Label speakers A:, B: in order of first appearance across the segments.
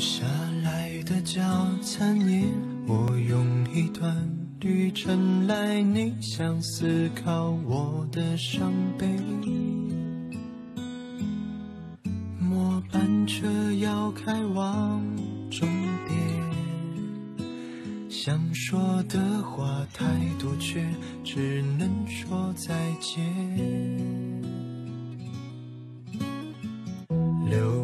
A: 下来的早餐夜，我用一段旅程来逆向思考我的伤悲。末班车要开往终点，想说的话太多，却只能说再见。流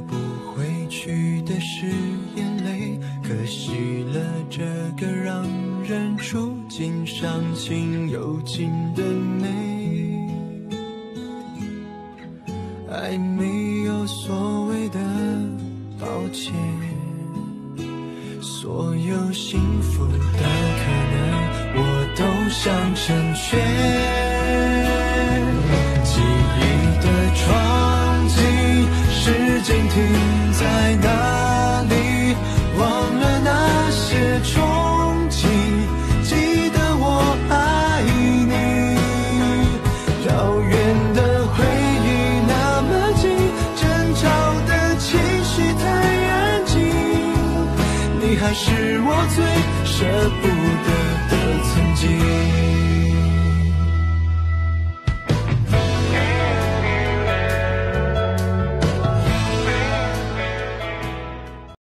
A: 可惜了这个让人触景伤情又情的美。爱没有所谓的抱歉，所有幸福的可能我都想成全。记忆的窗景，时间停在哪还是我最舍不得。